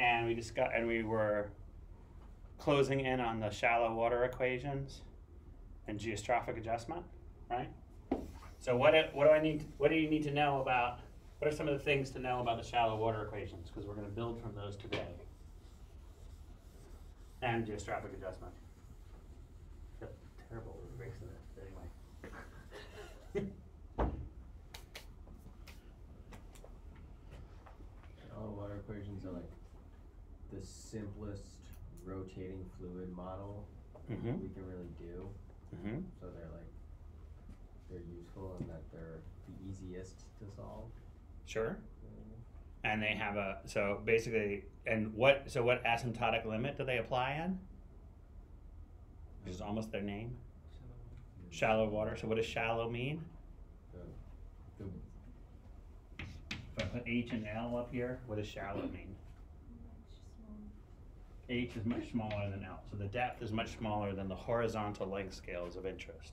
and we discuss, and we were closing in on the shallow water equations and geostrophic adjustment, right? So what, do- what do I need, what do you need to know about, what are some of the things to know about the shallow water equations? Because we're gonna build from those today. And geostrophic adjustment. Terrible erasing it, but anyway. Shallow water equations are like the simplest rotating fluid model Mm-hmm, we can really do. mm-hmm. So they're like, they're useful and that they're the easiest to solve. Sure. And they have a, so basically, and what, so what asymptotic limit do they apply in? Which is almost their name, shallow water, so what does shallow mean? The, the, If I put H and L up here, what does shallow mean? H is much smaller than L, so the depth is much smaller than the horizontal length scales of interest.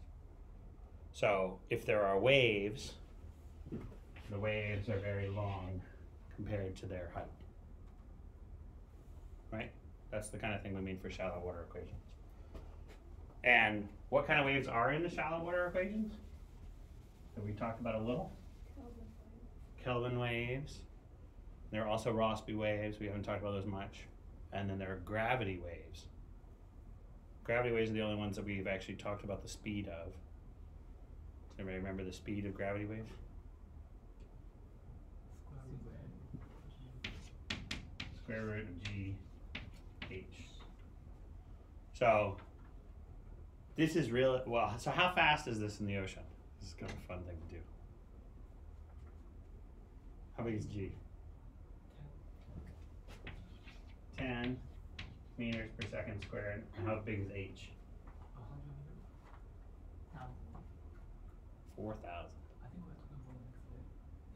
So if there are waves, the waves are very long compared to their height. Right? That's the kind of thing we mean for shallow water equations. And what kind of waves are in the shallow water equations? That we talked about a little? Kelvin waves. There are also Rossby waves. We haven't talked about those much. And then there are gravity waves. Gravity waves are the only ones that we've actually talked about the speed of. Does anybody remember the speed of gravity waves? Square root of g h. So this is real. Well, so how fast is this in the ocean? This is kind of a fun thing to do. How big is g? 10 meters per second squared. And how big is h? 4,000.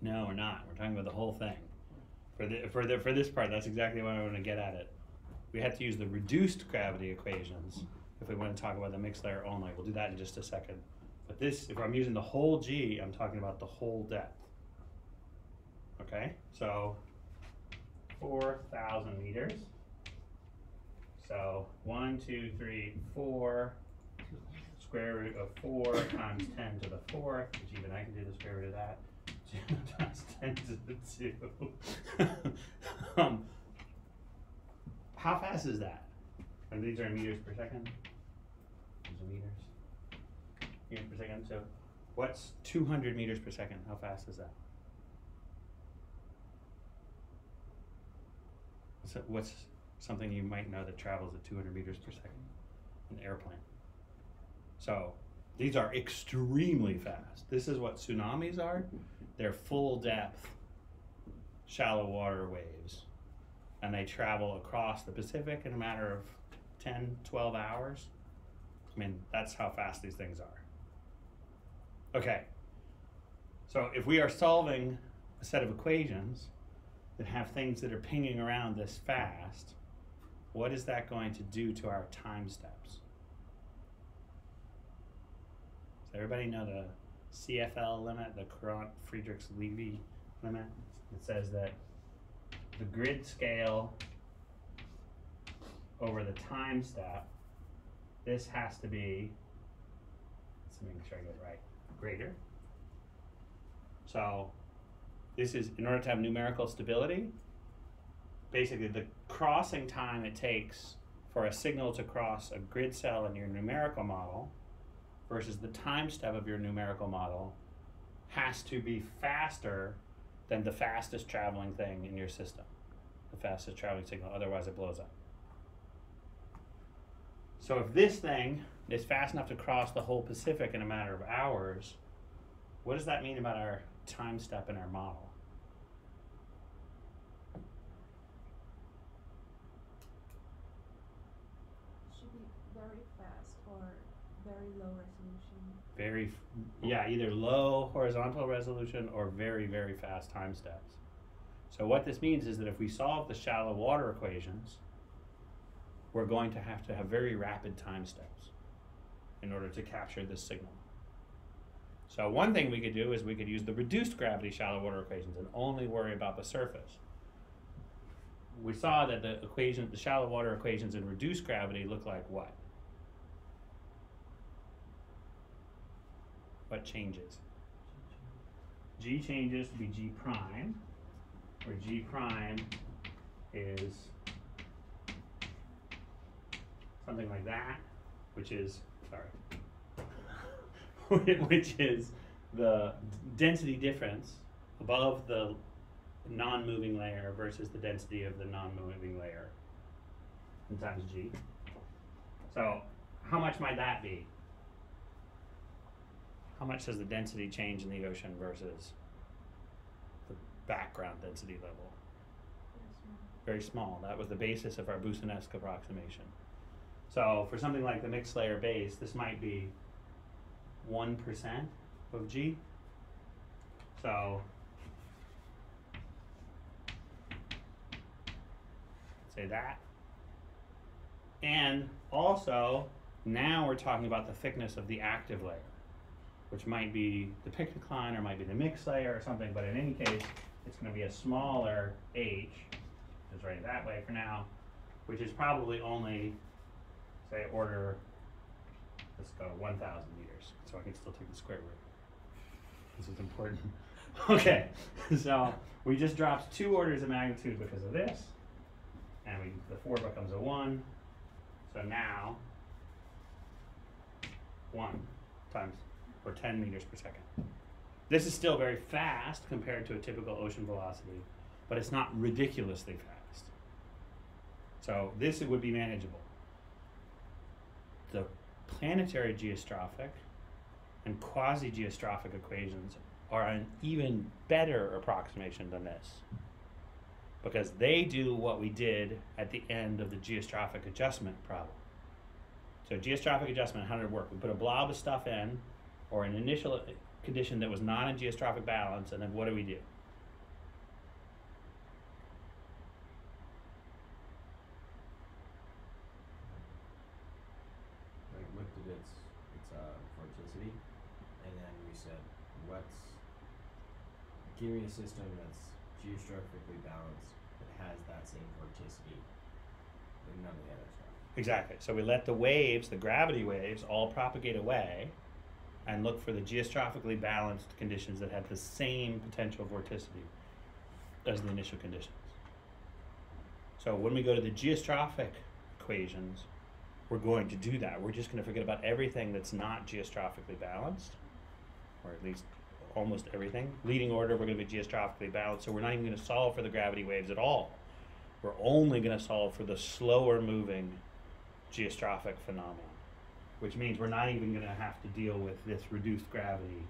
No, we're not. We're talking about the whole thing. For the for the for this part, that's exactly what I want to get at it. We have to use the reduced gravity equations if we want to talk about the mixed layer only. We'll do that in just a second. But this, if I'm using the whole G, I'm talking about the whole depth. Okay, so 4,000 meters. So one, two, three, four, square root of four times ten to the fourth, which even I can do the square root of that. Times ten to the two. um, how fast is that? And these are in meters per second. These are meters. Meters per second. So, what's two hundred meters per second? How fast is that? What's, what's something you might know that travels at two hundred meters per second? An airplane. So these are extremely fast. This is what tsunamis are. They're full depth, shallow water waves. And they travel across the Pacific in a matter of 10, 12 hours. I mean, that's how fast these things are. Okay. So if we are solving a set of equations that have things that are pinging around this fast, what is that going to do to our time steps? Does everybody know the CFL limit, the Courant Friedrichs Lewy limit? It says that the grid scale over the time step, this has to be, let's make sure I get it right, greater. So this is in order to have numerical stability, basically the crossing time it takes for a signal to cross a grid cell in your numerical model versus the time step of your numerical model has to be faster than the fastest traveling thing in your system, the fastest traveling signal, otherwise it blows up. So if this thing is fast enough to cross the whole Pacific in a matter of hours, what does that mean about our time step in our model? Should be very fast or very low resolution. Very, yeah, either low horizontal resolution or very, very fast time steps. So what this means is that if we solve the shallow water equations, we're going to have to have very rapid time steps in order to capture this signal. So one thing we could do is we could use the reduced gravity shallow water equations and only worry about the surface. we saw that the equation, the shallow water equations in reduced gravity look like what? What changes? G changes to be G prime, where G prime is something like that, which is, sorry, which is the density difference above the non-moving layer versus the density of the non-moving layer and times g. So how much might that be? How much does the density change in the ocean versus the background density level? Very small. That was the basis of our Boussinesq approximation. So for something like the mixed layer base, this might be 1% of G. So say that. And also, now we're talking about the thickness of the active layer, which might be the pycnocline or might be the mixed layer or something, but in any case, it's going to be a smaller h, just write it that way for now, which is probably only, say, order, let's go 1,000 meters, so I can still take the square root. This is important. okay, so we just dropped two orders of magnitude because of this and we, the four becomes a one. So now, one times, or ten meters per second. This is still very fast compared to a typical ocean velocity, but it's not ridiculously fast. So this would be manageable. The planetary geostrophic and quasi-geostrophic equations are an even better approximation than this because they do what we did at the end of the geostrophic adjustment problem. So geostrophic adjustment, how did it work? We put a blob of stuff in, or an initial condition that was not in geostrophic balance, and then what do we do? Like looked at its its uh vorticity and then we said, what's give me a system that's geostrophically balanced that has that same vorticity none of the other stuff. Exactly. So we let the waves, the gravity waves, all propagate away and look for the geostrophically balanced conditions that have the same potential vorticity as the initial conditions. So when we go to the geostrophic equations, we're going to do that. We're just going to forget about everything that's not geostrophically balanced, or at least almost everything. Leading order, we're going to be geostrophically balanced, so we're not even going to solve for the gravity waves at all. We're only going to solve for the slower moving geostrophic phenomenon, which means we're not even going to have to deal with this reduced gravity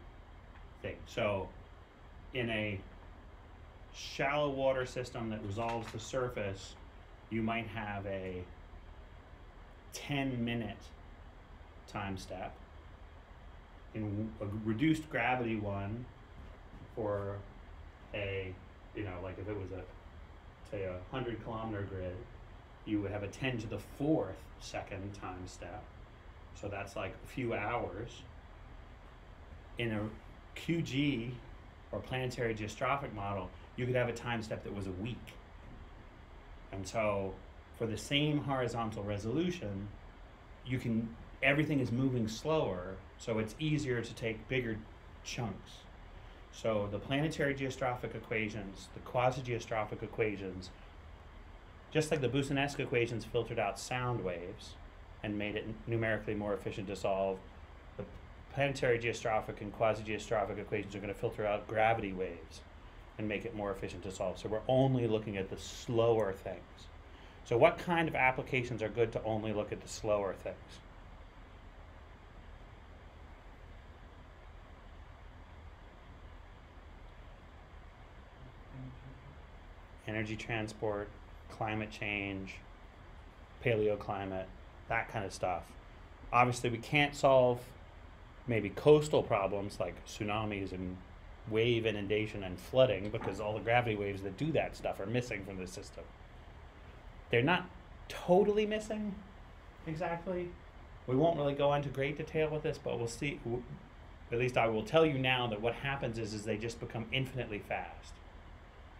thing. So, in a shallow water system that resolves the surface, you might have a 10 minute time step. In a reduced gravity one, for a, you know, like if it was a, say, a 100 kilometer grid, you would have a 10 to the fourth second time step. So that's like a few hours. In a QG or planetary geostrophic model, you could have a time step that was a week. And so for the same horizontal resolution, you can everything is moving slower, so it's easier to take bigger chunks. So the planetary geostrophic equations, the quasi-geostrophic equations, just like the Boussinesq equations filtered out sound waves and made it numerically more efficient to solve, the planetary geostrophic and quasi-geostrophic equations are going to filter out gravity waves and make it more efficient to solve. So we're only looking at the slower things. So what kind of applications are good to only look at the slower things? Energy transport, climate change, paleoclimate, that kind of stuff. Obviously, we can't solve maybe coastal problems like tsunamis and wave inundation and flooding because all the gravity waves that do that stuff are missing from the system. They're not totally missing exactly. We won't really go into great detail with this, but we'll see. At least I will tell you now that what happens is, is they just become infinitely fast.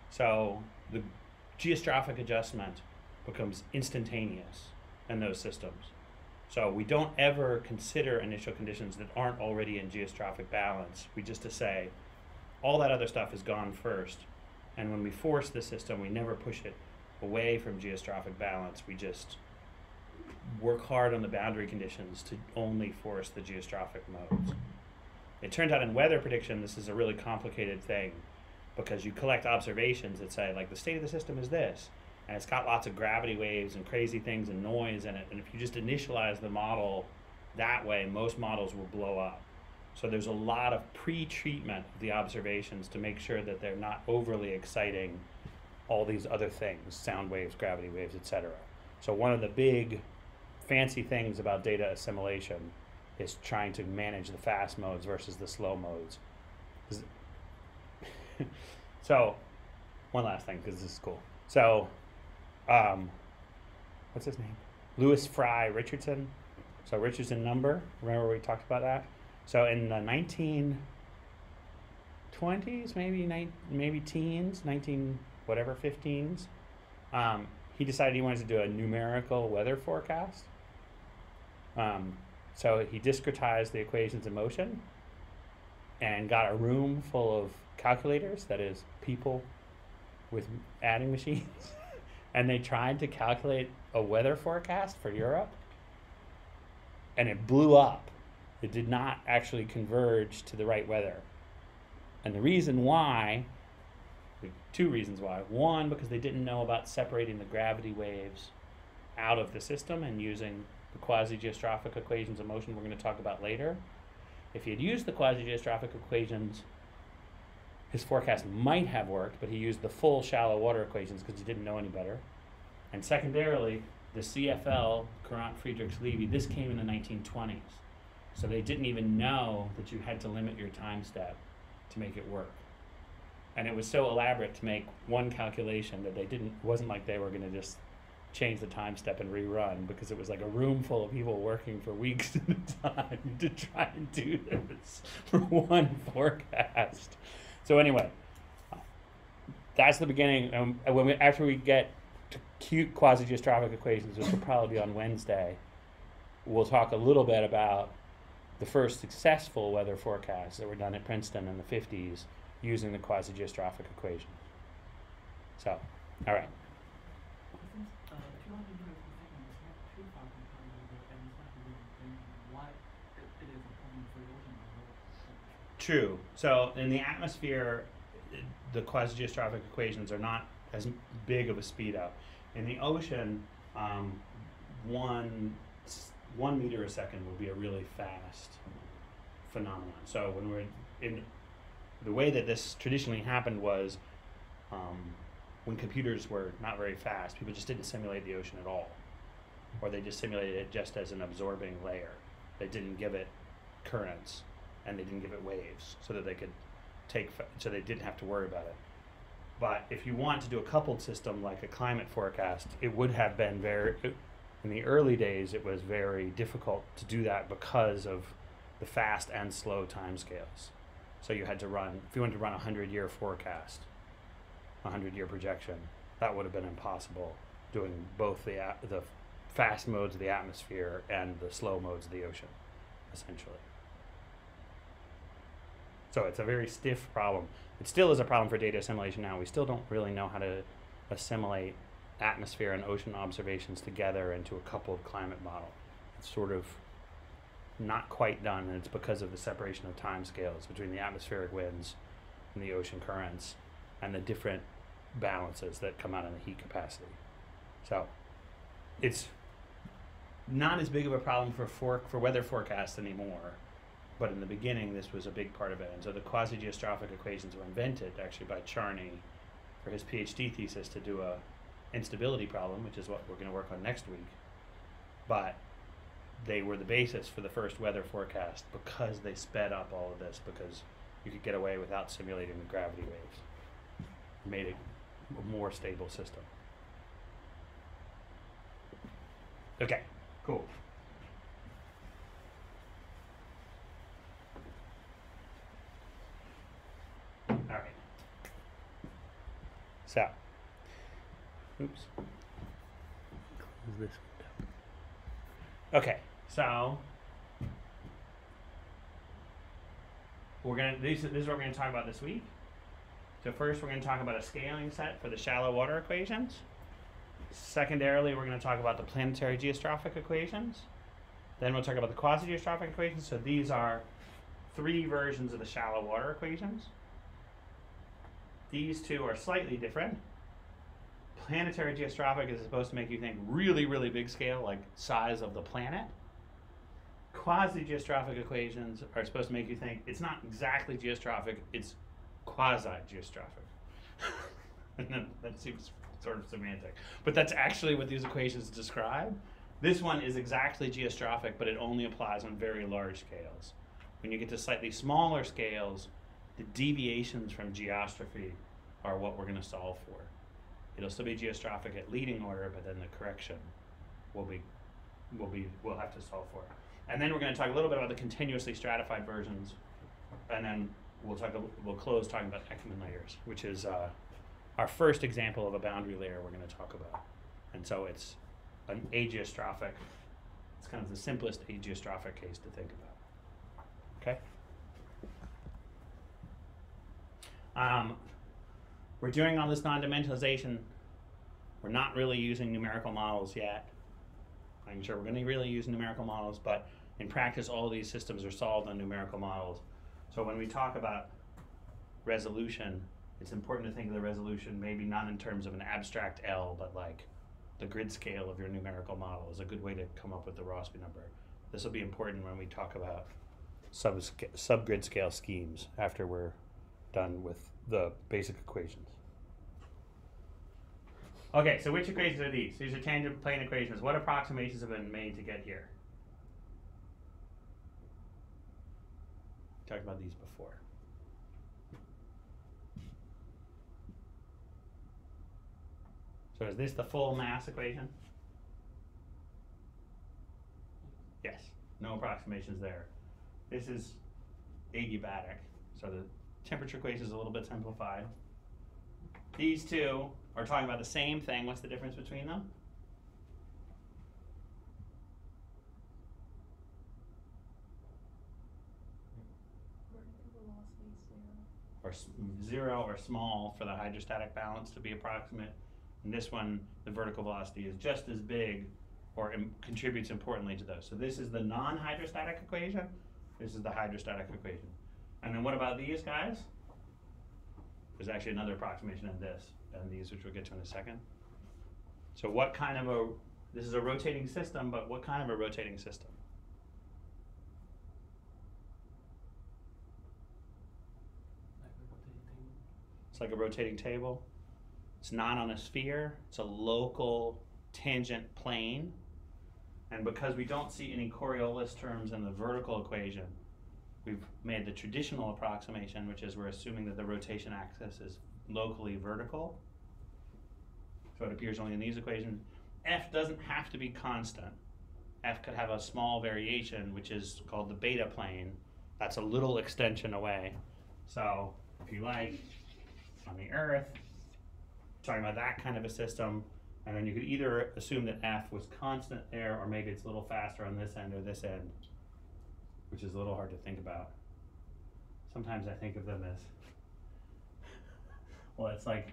So the geostrophic adjustment becomes instantaneous in those systems. So we don't ever consider initial conditions that aren't already in geostrophic balance. We just to say all that other stuff is gone first. And when we force the system, we never push it away from geostrophic balance. We just work hard on the boundary conditions to only force the geostrophic modes. It turns out in weather prediction, this is a really complicated thing because you collect observations that say, like, the state of the system is this, and it's got lots of gravity waves and crazy things and noise in it. And if you just initialize the model that way, most models will blow up. So there's a lot of pre-treatment of the observations to make sure that they're not overly exciting all these other things, sound waves, gravity waves, etc. So one of the big fancy things about data assimilation is trying to manage the fast modes versus the slow modes. so one last thing because this is cool. So um, what's his name? Lewis Fry Richardson. So Richardson number. Remember we talked about that? So in the 1920s, maybe nine, maybe teens, 19 whatever 15s, um, he decided he wanted to do a numerical weather forecast. Um, so he discretized the equations of motion and got a room full of calculators, that is, people with adding machines. and they tried to calculate a weather forecast for Europe, and it blew up. It did not actually converge to the right weather. And the reason why, two reasons why. One, because they didn't know about separating the gravity waves out of the system and using the quasi-geostrophic equations of motion we're going to talk about later. If you had used the quasi-geostrophic equations, his forecast might have worked, but he used the full shallow water equations because he didn't know any better. And secondarily, the CFL, Courant Friedrichs Lewy, this came in the 1920s. So they didn't even know that you had to limit your time step to make it work. And it was so elaborate to make one calculation that they didn't wasn't like they were going to just change the time step and rerun because it was like a room full of people working for weeks at a time to try and do this for one forecast. So anyway, that's the beginning. And when we, after we get to cute quasi-geostrophic equations, which will probably be on Wednesday, we'll talk a little bit about the first successful weather forecasts that were done at Princeton in the 50s using the quasi-geostrophic equation. So, all right. Since uh, 200 meters per second is not too far from Honolulu and it's not really changing, why it, it is a problem for the ocean level? True. So in the atmosphere, the quasi-geostrophic equations are not as big of a speed up. In the ocean, um, one one meter a second would be a really fast phenomenon. So when we're in the way that this traditionally happened was um, when computers were not very fast, people just didn't simulate the ocean at all, or they just simulated it just as an absorbing layer. They didn't give it currents and they didn't give it waves so that they could take so they didn't have to worry about it. But if you want to do a coupled system like a climate forecast it would have been very in the early days it was very difficult to do that because of the fast and slow time scales so you had to run if you wanted to run a 100 year forecast a 100 year projection that would have been impossible doing both the the fast modes of the atmosphere and the slow modes of the ocean essentially so it's a very stiff problem. It still is a problem for data assimilation now. We still don't really know how to assimilate atmosphere and ocean observations together into a coupled climate model. It's sort of not quite done, and it's because of the separation of time scales between the atmospheric winds and the ocean currents and the different balances that come out in the heat capacity. So it's not as big of a problem for for, for weather forecasts anymore but in the beginning this was a big part of it. And so the quasi-geostrophic equations were invented actually by charney for his phd thesis to do a instability problem which is what we're going to work on next week. But they were the basis for the first weather forecast because they sped up all of this because you could get away without simulating the gravity waves. Made it a more stable system. Okay. Cool All right. So, Oops. Close this window. Okay, so we're gonna this, this is what we're gonna talk about this week. So first we're gonna talk about a scaling set for the shallow water equations. Secondarily, we're gonna talk about the planetary geostrophic equations. Then we'll talk about the quasi-geostrophic equations. So these are three versions of the shallow water equations. These two are slightly different. Planetary geostrophic is supposed to make you think really, really big scale, like size of the planet. Quasi-geostrophic equations are supposed to make you think it's not exactly geostrophic, it's quasi-geostrophic. that seems sort of semantic. But that's actually what these equations describe. This one is exactly geostrophic, but it only applies on very large scales. When you get to slightly smaller scales, the deviations from geostrophy are what we're going to solve for. It'll still be geostrophic at leading order, but then the correction will be will be we'll have to solve for. And then we're going to talk a little bit about the continuously stratified versions, and then we'll talk. We'll close talking about Ekman layers, which is uh, our first example of a boundary layer we're going to talk about. And so it's an ageostrophic. It's kind of the simplest ageostrophic case to think about. Okay. Um, we're doing all this non-dimensionalization. We're not really using numerical models yet. I'm sure we're going to really use numerical models, but in practice, all these systems are solved on numerical models. So when we talk about resolution, it's important to think of the resolution maybe not in terms of an abstract L, but like the grid scale of your numerical model is a good way to come up with the Rossby number. This will be important when we talk about sub subgrid scale schemes after we're done with the basic equations. Okay, so which equations are these? These are tangent plane equations. What approximations have been made to get here? Talked about these before. So is this the full mass equation? Yes, no approximations there. This is adiabatic, so the temperature equation is a little bit simplified. These two are talking about the same thing. What's the difference between them? Or zero or small for the hydrostatic balance to be approximate. And this one, the vertical velocity is just as big or Im- contributes importantly to those. So this is the non-hydrostatic equation. This is the hydrostatic equation. And then what about these guys? There's actually another approximation of this and these, which we'll get to in a second. So what kind of a, this is a rotating system, but what kind of a rotating system? It's like a rotating table. It's not on a sphere, it's a local tangent plane. And because we don't see any Coriolis terms in the vertical equation, we've made the traditional approximation, which is we're assuming that the rotation axis is locally vertical. So it appears only in these equations. F doesn't have to be constant. F could have a small variation, which is called the beta plane. That's a little extension away. So if you like, on the Earth, talking about that kind of a system, and then you could either assume that F was constant there, or maybe it's a little faster on this end or this end, which is a little hard to think about. Sometimes I think of them as, well, it's like,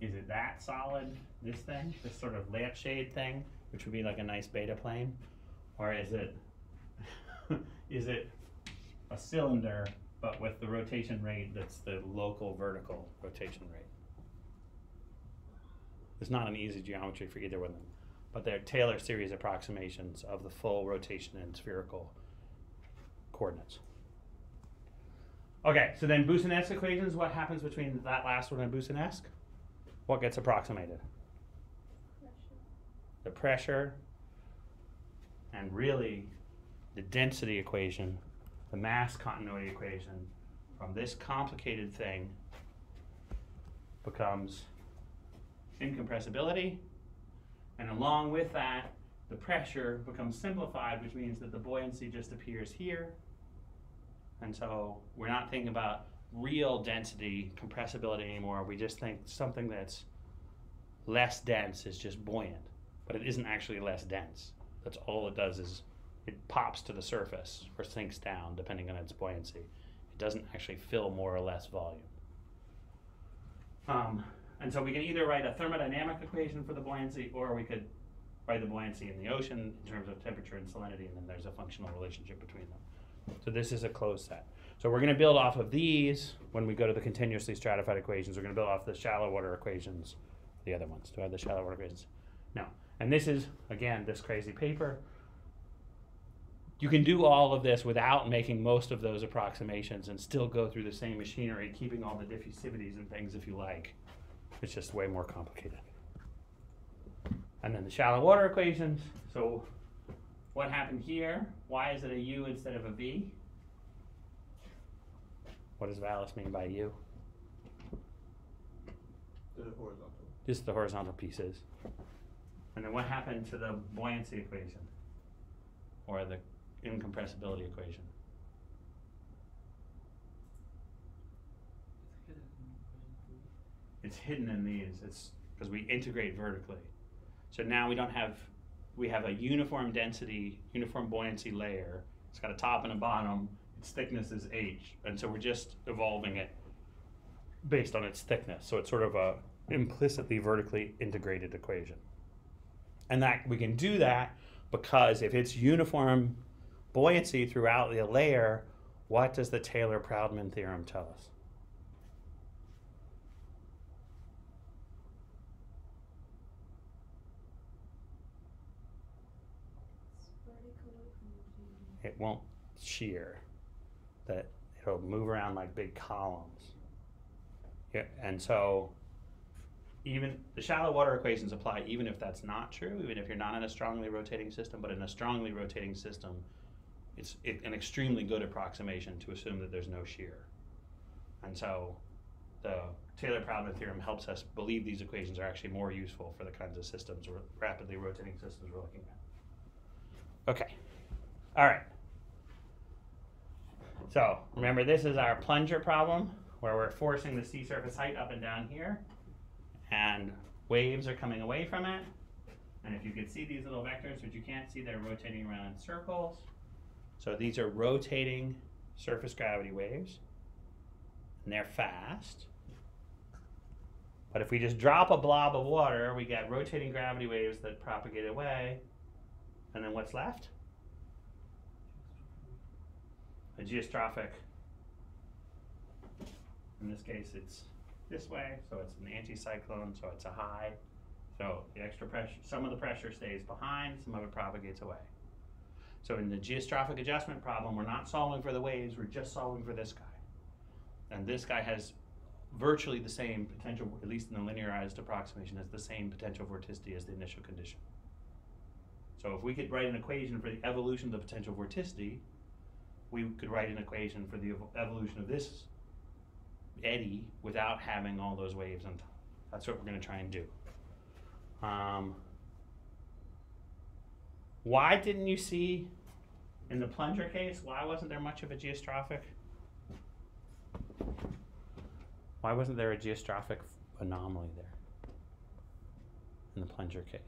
is it that solid, this thing, this sort of lampshade thing, which would be like a nice beta plane, or is it, is it a cylinder but with the rotation rate that's the local vertical rotation rate. It's not an easy geometry for either one of them, but they're Taylor series approximations of the full rotation and spherical coordinates. Okay, so then Boussinesq equations, what happens between that last one and Boussinesq? What gets approximated? Pressure. The pressure and really the density equation the mass continuity equation from this complicated thing becomes incompressibility. And along with that, the pressure becomes simplified, which means that the buoyancy just appears here. And so we're not thinking about real density compressibility anymore. We just think something that's less dense is just buoyant, but it isn't actually less dense. That's all it does is it pops to the surface or sinks down depending on its buoyancy. It doesn't actually fill more or less volume. Um, and so we can either write a thermodynamic equation for the buoyancy, or we could write the buoyancy in the ocean in terms of temperature and salinity, and then there's a functional relationship between them. So this is a closed set. So we're going to build off of these when we go to the continuously stratified equations. We're going to build off the shallow water equations, the other ones. Do I have the shallow water equations? No. And this is, again, this crazy paper. You can do all of this without making most of those approximations and still go through the same machinery, keeping all the diffusivities and things if you like. It's just way more complicated. And then the shallow water equations. So what happened here? Why is it a U instead of a V? What does Vallis mean by U? The horizontal. Just the horizontal pieces. And then what happened to the buoyancy equation? Or the incompressibility equation? It's hidden in in equation three. these. It's because we integrate vertically. So now we don't have, we have a uniform density, uniform buoyancy layer. It's got a top and a bottom. Its thickness is h, and so we're just evolving it based on its thickness. So it's sort of a implicitly vertically integrated equation. And that we can do that because if it's uniform buoyancy throughout the layer, what does the Taylor-Proudman theorem tell us? It's vertically homogeneous. Won't shear that it'll move around like big columns. Yeah, and so even the shallow water equations apply even if that's not true even if you're not in a strongly rotating system but in a strongly rotating system it's it, an extremely good approximation to assume that there's no shear. And so the Taylor-Proudman theorem helps us believe these equations are actually more useful for the kinds of systems rapidly rotating systems we're looking at. Okay. All right so remember, this is our plunger problem where we're forcing the sea surface height up and down here, and waves are coming away from it. And if you could see these little vectors, which you can't see, they're rotating around in circles. So these are rotating surface gravity waves, and they're fast. But if we just drop a blob of water, we get rotating gravity waves that propagate away, and then what's left? A geostrophic. In this case, it's this way, so it's an anticyclone, so it's a high. So the extra pressure, some of the pressure stays behind, some of it propagates away. So in the geostrophic adjustment problem, we're not solving for the waves, we're just solving for this guy. And this guy has virtually the same potential, at least in the linearized approximation, has the same potential vorticity as the initial condition. So if we could write an equation for the evolution of the potential vorticity, we could write an equation for the evo- evolution of this eddy without having all those waves on top. That's what we're going to try and do. Um, why didn't you see in the plunger case? Why wasn't there much of a geostrophic? Why wasn't there a geostrophic anomaly there in the plunger case?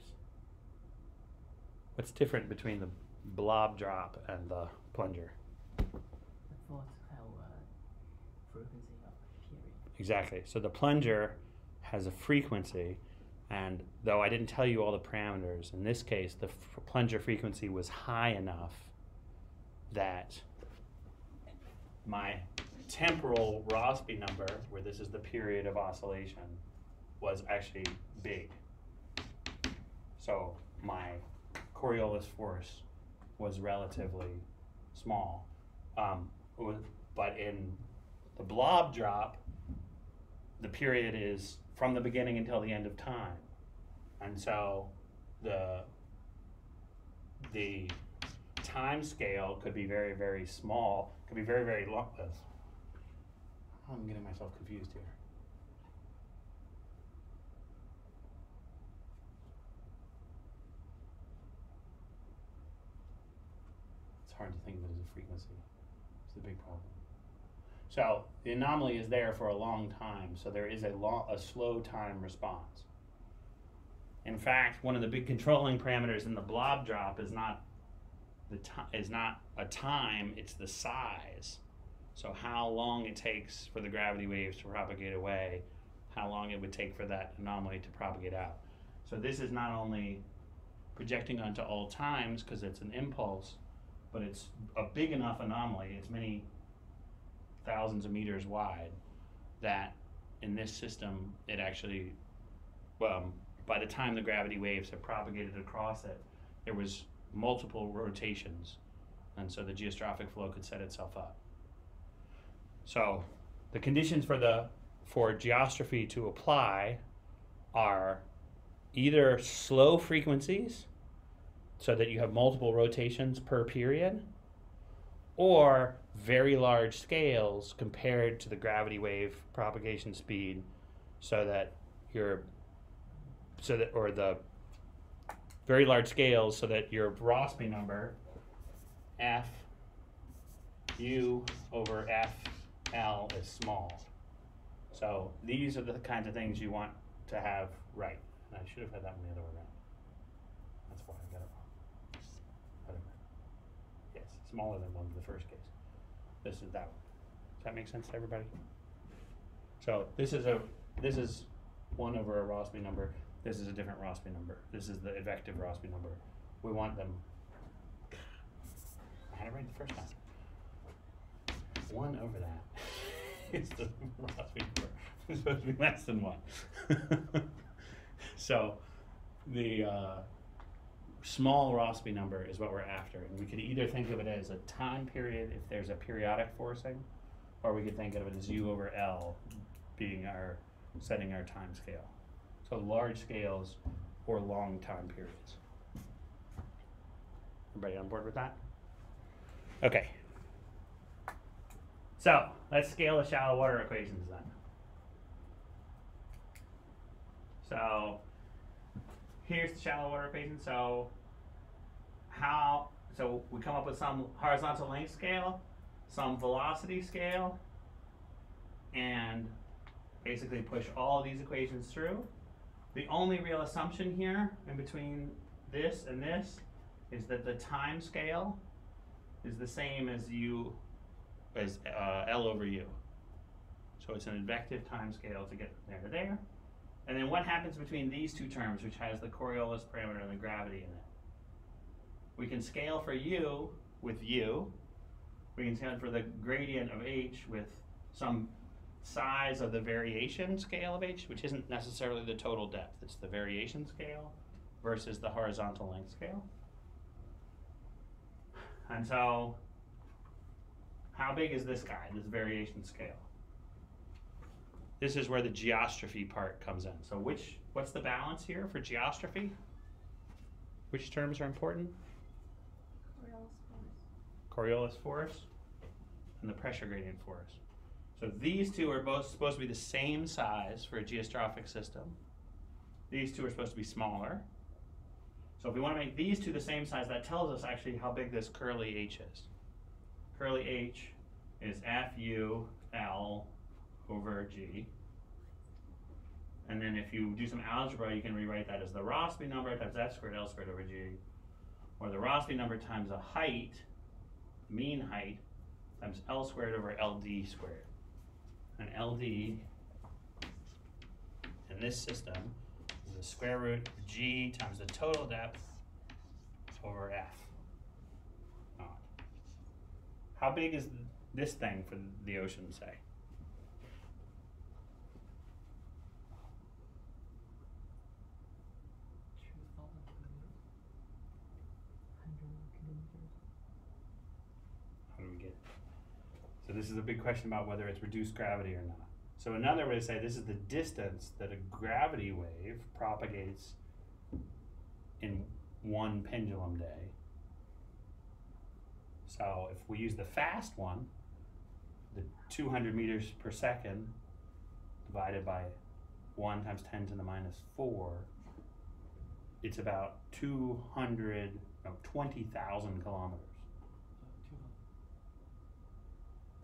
What's different between the blob drop and the plunger? How uh, frequency of period. Exactly. So the plunger has a frequency, and though I didn't tell you all the parameters, in this case, the plunger frequency was high enough that my temporal Rossby number, where this is the period of oscillation, was actually big. So my Coriolis force was relatively small. Um, but in the blob drop, the period is from the beginning until the end of time. And so the the time scale could be very, very small, could be very, very long. I'm getting myself confused here. It's hard to think of it as a frequency. It's the big problem. So the anomaly is there for a long time, so there is a long, a slow time response. In fact, one of the big controlling parameters in the blob drop is not the ti- is not a time, it's the size. So how long it takes for the gravity waves to propagate away, how long it would take for that anomaly to propagate out. So this is not only projecting onto all times because it's an impulse, but it's a big enough anomaly, it's many thousands of meters wide, that in this system, it actually, well, by the time the gravity waves have propagated across it, there was multiple rotations, and so the geostrophic flow could set itself up. So, the conditions for the for geostrophy to apply are either slow frequencies, so that you have multiple rotations per period, or very large scales compared to the gravity wave propagation speed, so that you're so that or the very large scales so that your Rossby number f u over f l is small. So these are the kinds of things you want to have right. And I should have had that one the other way around. That's why I got it wrong. Whatever. Yes, smaller than one in the first case. This is that one. Does that make sense to everybody? So this is a this is one over a Rossby number. This is a different Rossby number. This is the effective Rossby number. We want them. I had it right the first time. One over that is the Rossby number. It's supposed to be less than one. so the uh, small Rossby number is what we're after, and we could either think of it as a time period if there's a periodic forcing, or we could think of it as U over L being our setting our time scale. So large scales or long time periods. Everybody on board with that? Okay. So let's scale the shallow water equations then. So here's the shallow water equation. So how so we come up with some horizontal length scale, some velocity scale, and basically push all these equations through. The only real assumption here in between this and this is that the time scale is the same as u as uh, L over U. So it's an advective time scale to get from there to there. And then what happens between these two terms, which has the Coriolis parameter and the gravity in it? We can scale for U with U. We can scale for the gradient of H with some size of the variation scale of H, which isn't necessarily the total depth. It's the variation scale versus the horizontal length scale. And so, how big is this guy, this variation scale? This is where the geostrophy part comes in. So which, what's the balance here for geostrophy? Which terms are important? Coriolis force. Coriolis force and the pressure gradient force. So these two are both supposed to be the same size for a geostrophic system. These two are supposed to be smaller. So if we want to make these two the same size, that tells us actually how big this curly h is. Curly h is fu l over g. And then if you do some algebra, you can rewrite that as the Rossby number times f squared l squared over g, or the Rossby number times the height, mean height, times L squared over LD squared. And LD in this system is the square root of G times the total depth over F. How big is this thing for the ocean, say? Two thousand kilometers. Hundred kilometers. How do we get? So this is a big question about whether it's reduced gravity or not. So another way to say this is the distance that a gravity wave propagates in one pendulum day. So if we use the fast one, the 200 meters per second divided by 1 times 10 to the minus 4, it's about 200, no, 20,000 kilometers.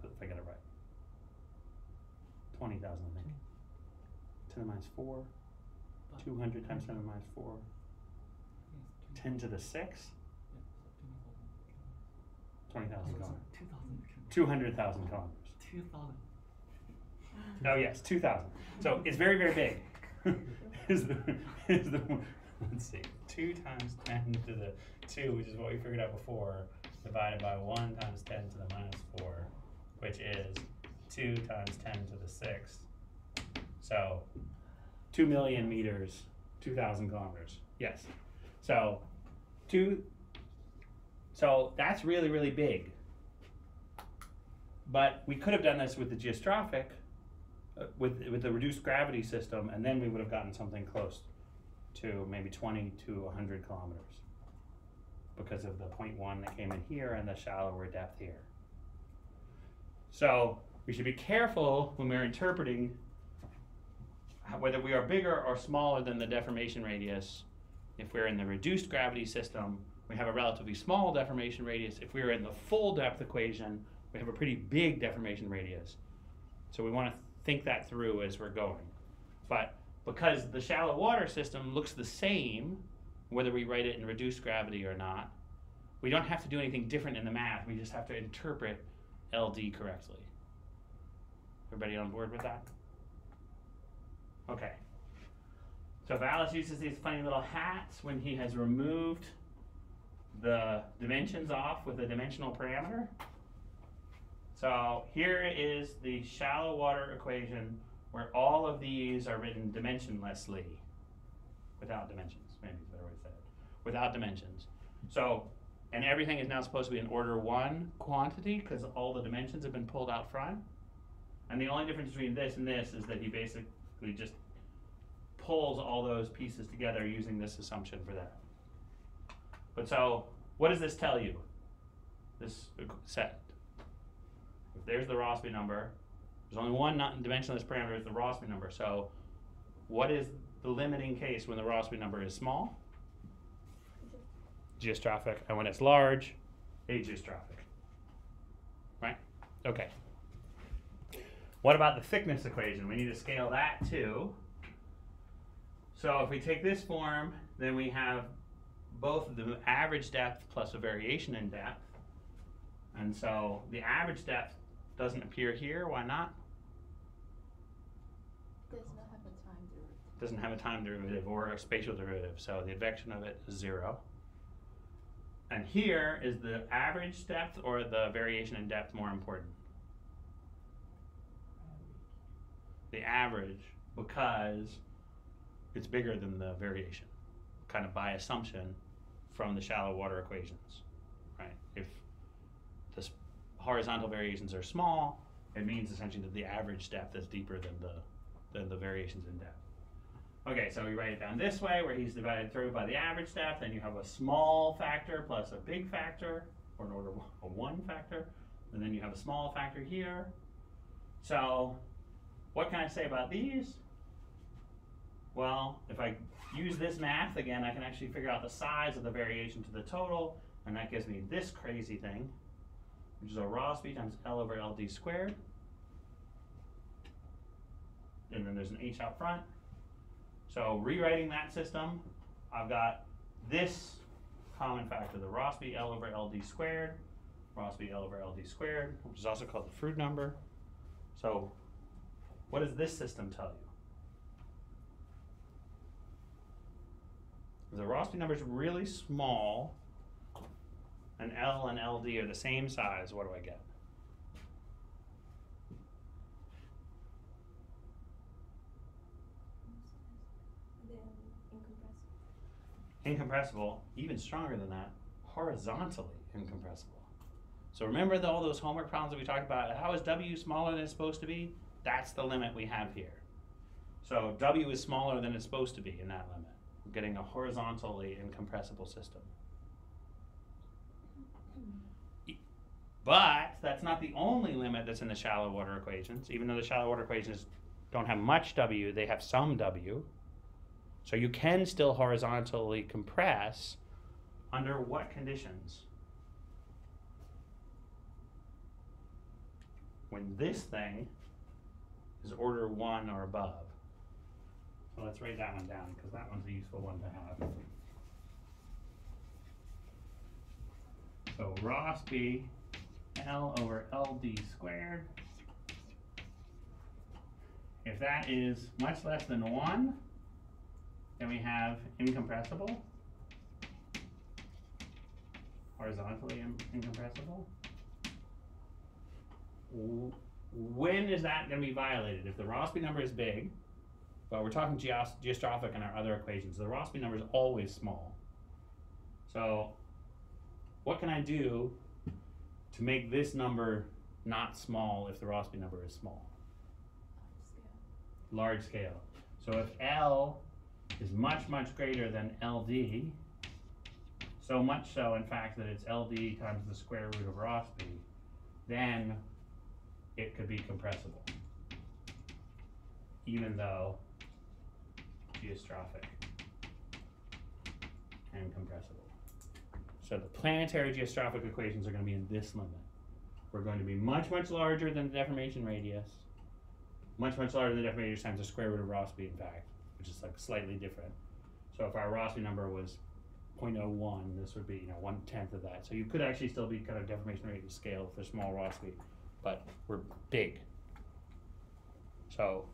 Uh, two thousand. If I get it right. Twenty thousand, I think. Ten to the minus four. two hundred times ten to the minus four, I think it's ten to the six, Yeah, so twenty thousand twenty thousand. Oh, kilometers. Two thousand. Two hundred thousand kilometers. Two thousand. Oh yes, two thousand. So it's very very big. is the is the let's see, two times ten to the two, which is what we figured out before, divided by one times ten to the minus four, which is two times ten to the six. So two million meters, two thousand kilometers. Yes. So two. So that's really really big. But we could have done this with the geostrophic, uh, with with the reduced gravity system, and then we would have gotten something close to maybe 20 to 100 kilometers because of the point one that came in here and the shallower depth here. So we should be careful when we're interpreting whether we are bigger or smaller than the deformation radius. If we're in the reduced gravity system, we have a relatively small deformation radius. If we're in the full depth equation, we have a pretty big deformation radius. So we want to think that through as we're going. But because the shallow water system looks the same, whether we write it in reduced gravity or not, we don't have to do anything different in the math. We just have to interpret LD correctly. Everybody on board with that? Okay. So Vallis uses these funny little hats when he has removed the dimensions off with a dimensional parameter. So here is the shallow water equation where all of these are written dimensionlessly, without dimensions, maybe is a better way to say it, without dimensions. So, and everything is now supposed to be an order one quantity because all the dimensions have been pulled out front. And the only difference between this and this is that he basically just pulls all those pieces together using this assumption for that. But so, what does this tell you? This set. If there's the Rossby number, there's only one dimensionless parameter, is the Rossby number. So, what is the limiting case when the Rossby number is small? Geostrophic. And when it's large, ageostrophic. Right? Okay. What about the thickness equation? We need to scale that too. So if we take this form, then we have both the average depth plus a variation in depth. And so the average depth doesn't appear here. Why not? Does not have a time derivative. Doesn't have a time derivative or a spatial derivative. So the advection of it is zero. And here is the average depth or the variation in depth more important? The average because it's bigger than the variation, kind of by assumption from the shallow water equations, right? If the horizontal variations are small, it means essentially that the average depth is deeper than the than the variations in depth. Okay, so we write it down this way, where he's divided through by the average depth, and you have a small factor plus a big factor, or an order a one factor, and then you have a small factor here. So, what can I say about these? Well, if I use this math again, I can actually figure out the size of the variation to the total, and that gives me this crazy thing, which is a Rossby times L over LD squared. And then there's an H out front. So rewriting that system, I've got this common factor, the Rossby L over LD squared, Rossby L over LD squared, which is also called the Froude number. So what does this system tell you? The Rossby number is really small, and L and LD are the same size, what do I get? Then incompressible. Incompressible, even stronger than that, horizontally incompressible. So remember the, all those homework problems that we talked about? How is W smaller than it's supposed to be? That's the limit we have here. So W is smaller than it's supposed to be in that limit. We're getting a horizontally incompressible system. But that's not the only limit that's in the shallow water equations. Even though the shallow water equations don't have much W, they have some W. So you can still horizontally compress under what conditions? When this thing is order one or above. So let's write that one down, because that one's a useful one to have. So Rossby L over LD squared. If that is much less than one, then we have incompressible. Horizontally in- incompressible. When is that gonna be violated? If the Rossby number is big, but we're talking geos- geostrophic in our other equations, the Rossby number is always small. So, what can I do to make this number not small if the Rossby number is small? Large scale. Large scale. So if L is much, much greater than LD, so much so in fact that it's LD times the square root of Rossby, then it could be compressible. Even though geostrophic and compressible. So the planetary geostrophic equations are going to be in this limit. We're going to be much, much larger than the deformation radius. Much, much larger than the deformation radius times the square root of Rossby, in fact, which is like slightly different. So if our Rossby number was 0.01, this would be, you know, one tenth of that. So you could actually still be kind of deformation radius scale for small Rossby, but we're big. So,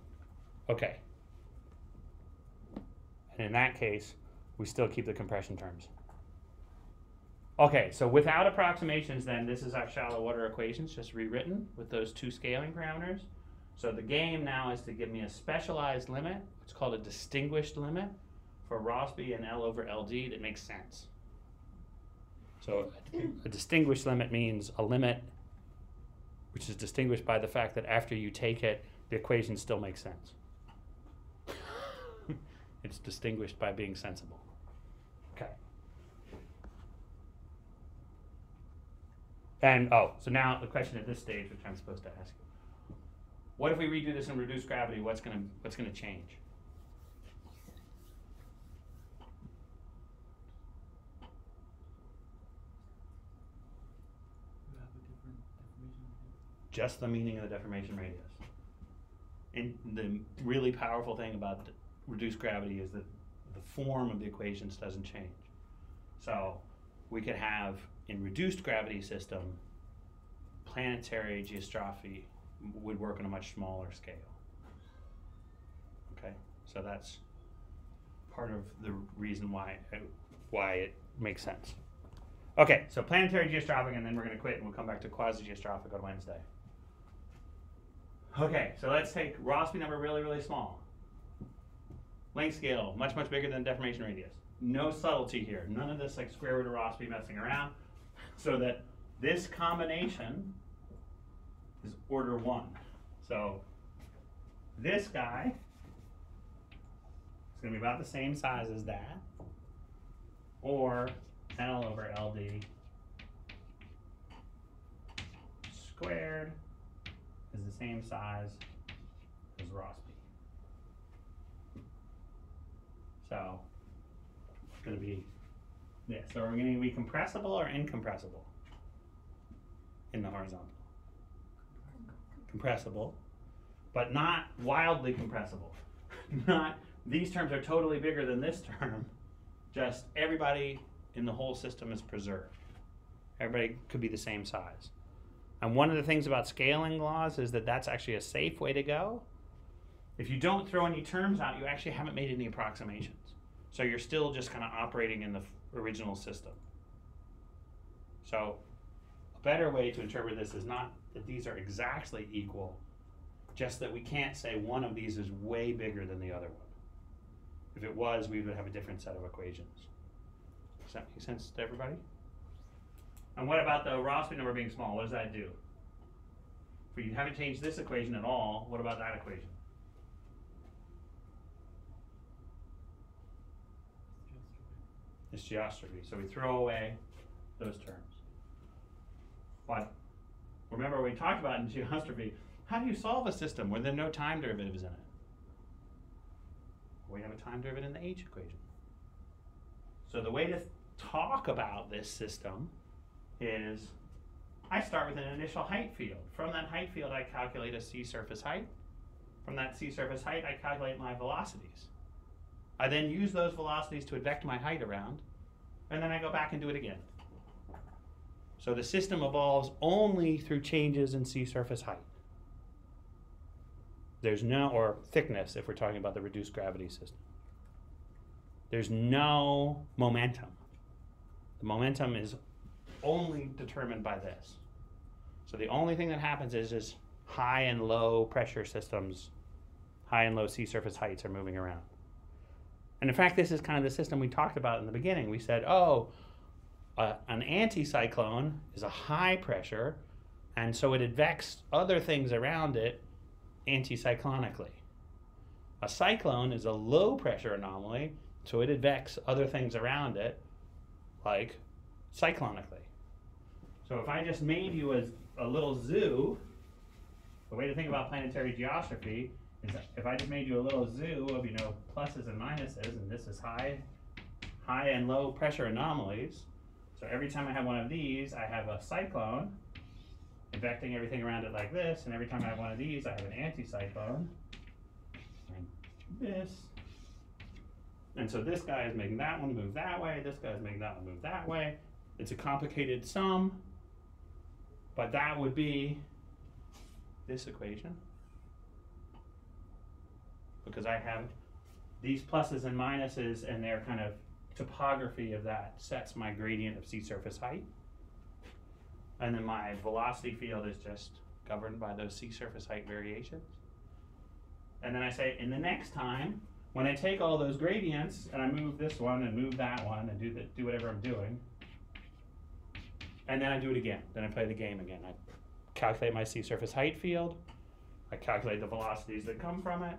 okay. And in that case, we still keep the compression terms. Okay, so without approximations, then this is our shallow water equations, just rewritten with those two scaling parameters. So the game now is to give me a specialized limit, it's called a distinguished limit for Rossby and L over LD that makes sense. So a distinguished limit means a limit which is distinguished by the fact that after you take it, the equation still makes sense. it's distinguished by being sensible. Okay. And oh, so now the question at this stage, which I'm supposed to ask you, what if we redo this in reduced gravity? What's gonna what's gonna change? You have a different deformation radius. Just the meaning of the deformation radius. And the really powerful thing about reduced gravity is that the form of the equations doesn't change. So we could have in reduced gravity system, planetary geostrophy would work on a much smaller scale. Okay, so that's part of the reason why uh, why it makes sense. Okay, so planetary geostrophic, and then we're going to quit, and we'll come back to quasi geostrophic on Wednesday. Okay, so let's take Rossby number really, really small. Length scale, much, much bigger than deformation radius. No subtlety here. None of this like square root of Rossby messing around. So that this combination is order one. So this guy is going to be about the same size as that. Or L over LD squared is the same size as Rossby. So it's going to be this. So we're going to be compressible or incompressible in the horizontal. Compressible, but not wildly compressible. not these terms are totally bigger than this term. Just everybody in the whole system is preserved. Everybody could be the same size. And one of the things about scaling laws is that that's actually a safe way to go. If you don't throw any terms out, you actually haven't made any approximations. So you're still just kind of operating in the original system. So a better way to interpret this is not that these are exactly equal, just that we can't say one of these is way bigger than the other one. If it was, we would have a different set of equations. Does that make sense to everybody? And what about the Rossby number being small? What does that do? If you haven't changed this equation at all, what about that equation? It's geostrophy. So we throw away those terms. But remember we talked about in geostrophy, how do you solve a system where there are no time derivatives in it? We have a time derivative in the h equation. So the way to talk about this system is I start with an initial height field. From that height field, I calculate a sea surface height. From that sea surface height, I calculate my velocities. I then use those velocities to advect my height around, and then I go back and do it again. So the system evolves only through changes in sea surface height. There's no, or thickness if we're talking about the reduced gravity system. There's no momentum. The momentum is only determined by this. So the only thing that happens is, is high and low pressure systems, high and low sea surface heights are moving around. And in fact, this is kind of the system we talked about in the beginning. We said, oh, uh, an anticyclone is a high pressure, and so it advects other things around it anticyclonically. A cyclone is a low pressure anomaly, so it advects other things around it, like cyclonically. So if I just made you a, a little zoo, the way to think about planetary geostrophy is if I just made you a little zoo of you know pluses and minuses, and this is high, high and low pressure anomalies. So every time I have one of these, I have a cyclone, advecting everything around it like this, and every time I have one of these, I have an anticyclone, like this. And so this guy is making that one move that way, this guy is making that one move that way. It's a complicated sum, but that would be this equation. Because I have these pluses and minuses and they're kind of topography of that sets my gradient of sea surface height. And then my velocity field is just governed by those sea surface height variations. And then I say, in the next time, when I take all those gradients and I move this one and move that one and do the, do whatever I'm doing, and then I do it again. Then I play the game again. I calculate my sea surface height field, I calculate the velocities that come from it,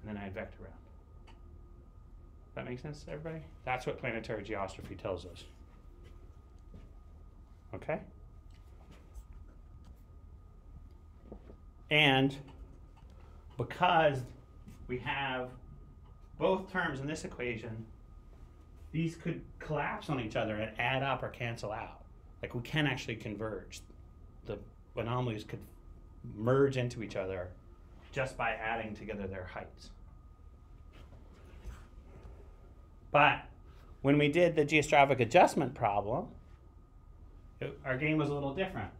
and then I vector around. That makes sense everybody? That's what planetary geostrophy tells us. Okay? And because we have both terms in this equation, these could collapse on each other and add up or cancel out. Like we can actually converge. The anomalies could merge into each other just by adding together their heights. But when we did the geostrophic adjustment problem, it, our game was a little different.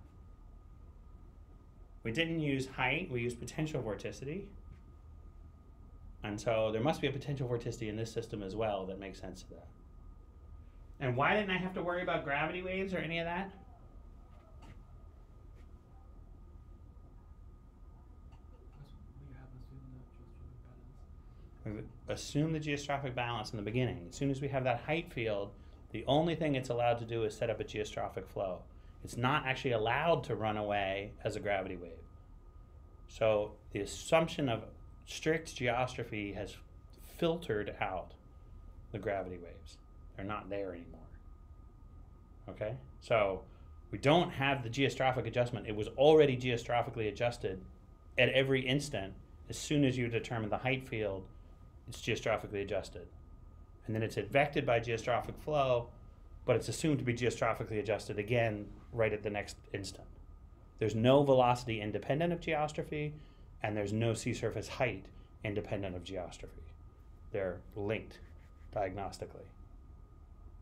We didn't use height, we used potential vorticity. And so there must be a potential vorticity in this system as well that makes sense to that. And why didn't I have to worry about gravity waves or any of that? Because we have assumed that geostrophic balance. We assume the geostrophic balance in the beginning. As soon as we have that height field, the only thing it's allowed to do is set up a geostrophic flow. It's not actually allowed to run away as a gravity wave. So the assumption of strict geostrophy has filtered out the gravity waves. They're not there anymore. Okay? So we don't have the geostrophic adjustment. It was already geostrophically adjusted at every instant. As soon as you determine the height field, it's geostrophically adjusted. And then it's advected by geostrophic flow, but it's assumed to be geostrophically adjusted again right at the next instant. There's no velocity independent of geostrophy, and there's no sea surface height independent of geostrophy. They're linked diagnostically.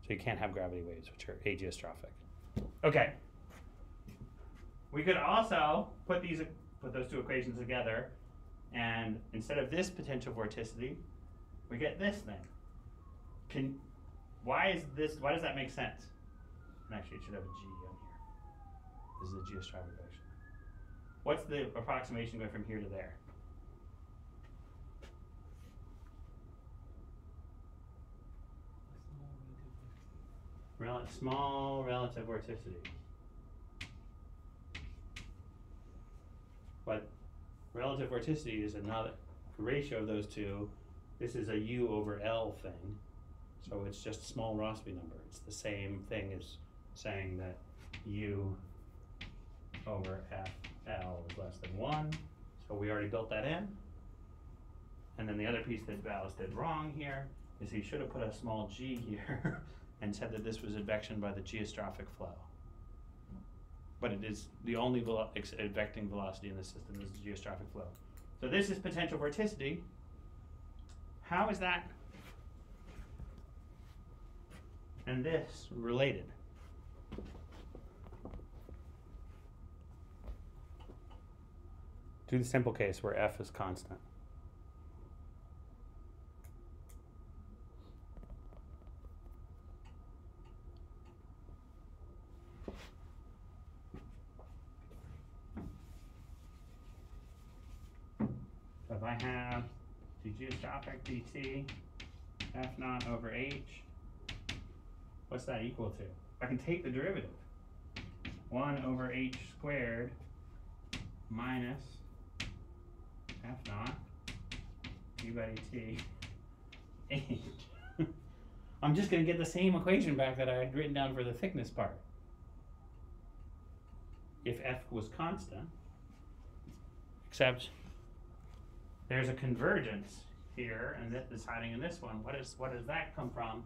So you can't have gravity waves, which are ageostrophic. Okay. We could also put these put those two equations together, and instead of this potential vorticity, we get this then. Can why is this why does that make sense? And actually it should have a G on here. This is a geostrophic direction. What's the approximation going from here to there? Small relative vorticity. But relative vorticity is another ratio of those two. This is a U over L thing. So it's just a small Rossby number. It's the same thing as saying that U over FL is less than one. So we already built that in. And then the other piece that Vallis did wrong here is he should have put a small g here and said that this was advection by the geostrophic flow. But it is the only velo- advecting velocity in the system is the geostrophic flow. So this is potential vorticity. How is that and this related. Do the simple case where f is constant. So if I have the geostrophic dt f naught over h, what's that equal to? I can take the derivative. One over h squared minus f naught d by dt h. I'm just gonna get the same equation back that I had written down for the thickness part. If f was constant, except there's a convergence here, and that is hiding in this one. What is what does that come from?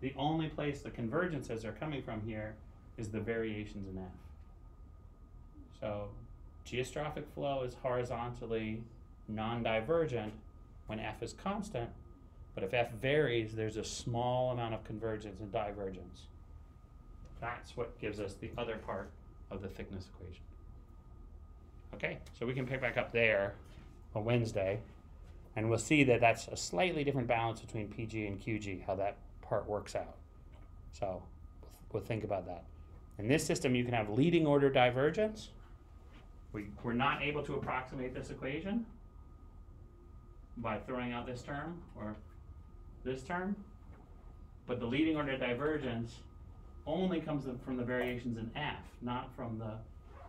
The only place the convergences are coming from here is the variations in f. So geostrophic flow is horizontally non-divergent when f is constant, but if f varies, there's a small amount of convergence and divergence. That's what gives us the other part of the thickness equation. Okay, so we can pick back up there on Wednesday, and we'll see that that's a slightly different balance between PG and QG, how that part works out. So we'll think about that. In this system, you can have leading order divergence. We, we're not able to approximate this equation by throwing out this term or this term, but the leading order divergence only comes from the variations in F, not from the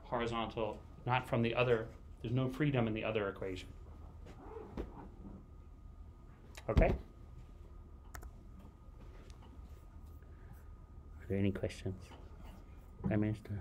horizontal, not from the other, there's no freedom in the other equation. Okay? Are there any questions? Prime Minister?